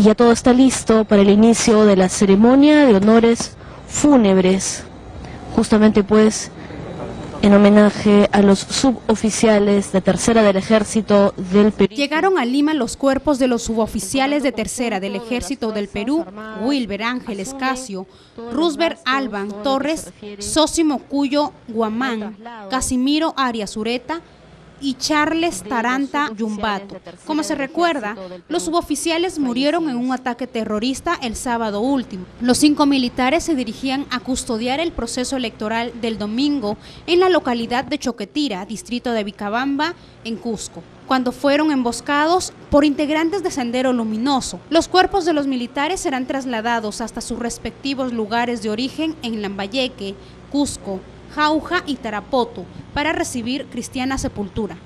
y ya todo está listo para el inicio de la ceremonia de honores fúnebres, justamente pues en homenaje a los suboficiales de tercera del ejército del Perú. Llegaron a Lima los cuerpos de los suboficiales de tercera del ejército del Perú, Wilber Ángeles Casio, Roosevelt Alban Torres, Sósimo Cuyo Guamán, Casimiro Arias Ureta, y Charles Taranta Yumbato. Como se recuerda, los suboficiales murieron en un ataque terrorista el sábado último. Los cinco militares se dirigían a custodiar el proceso electoral del domingo en la localidad de Choquetira, distrito de Vicabamba, en Cusco cuando fueron emboscados por integrantes de Sendero Luminoso. Los cuerpos de los militares serán trasladados hasta sus respectivos lugares de origen en Lambayeque, Cusco, Jauja y Tarapoto para recibir cristiana sepultura.